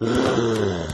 额额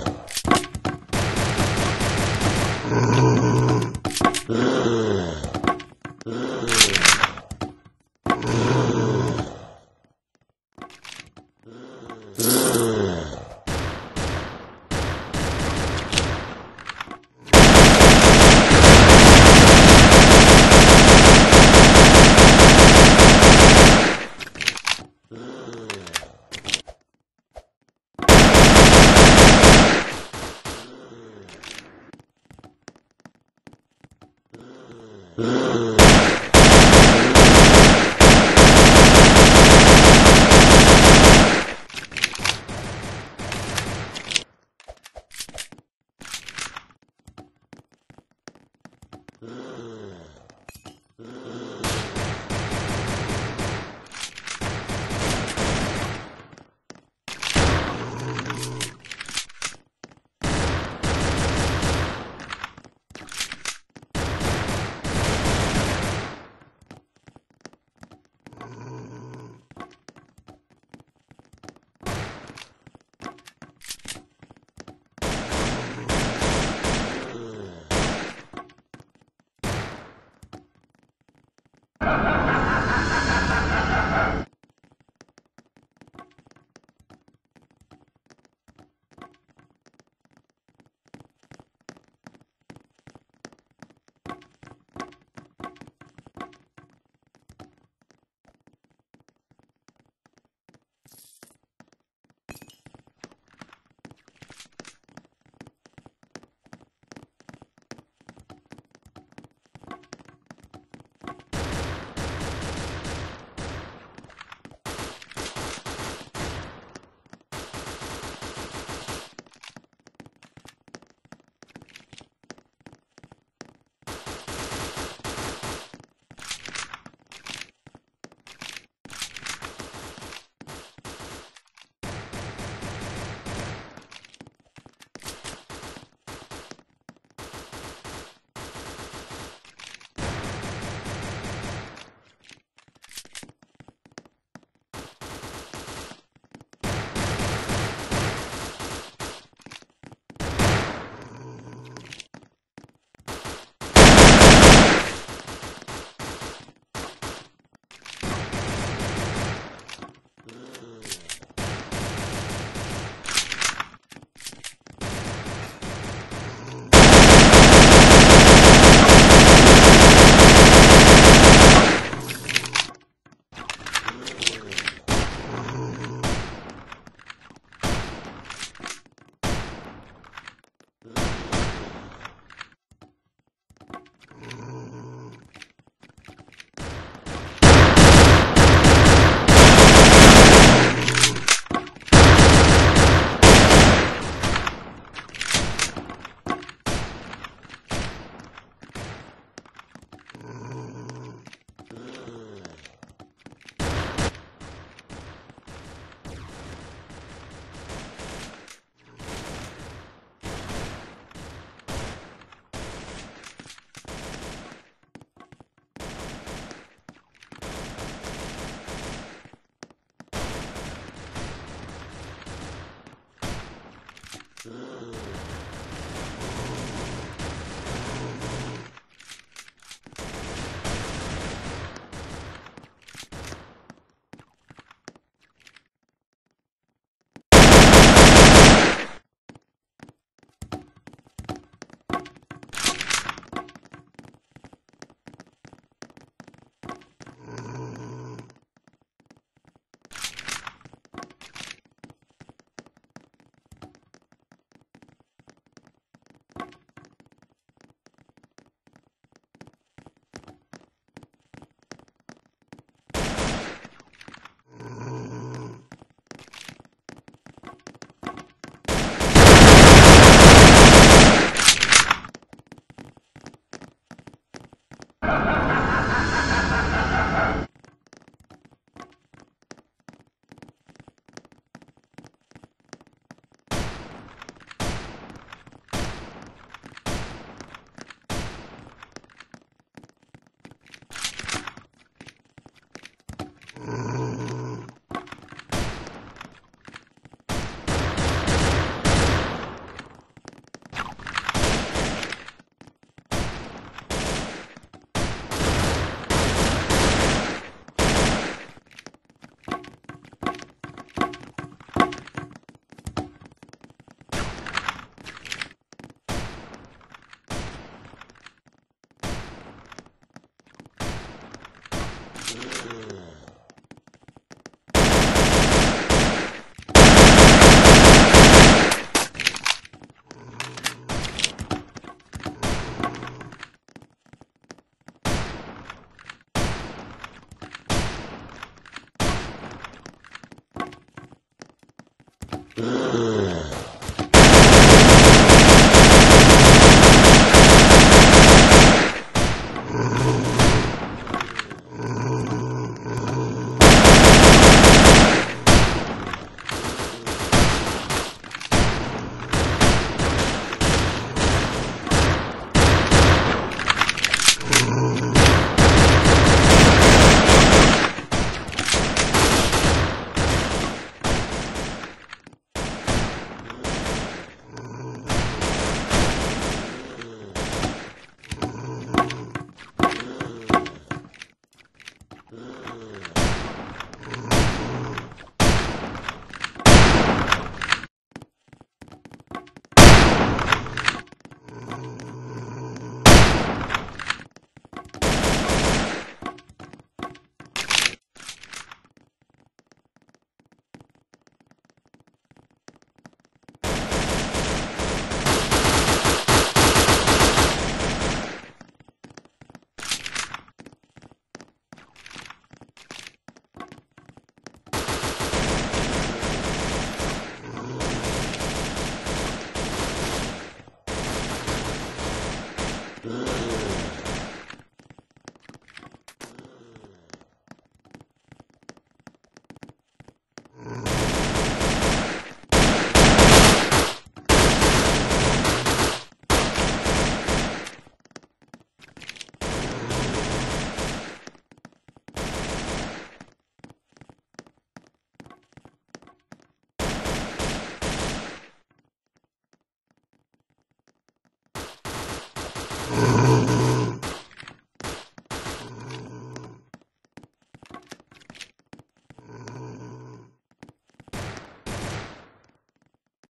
Ugh.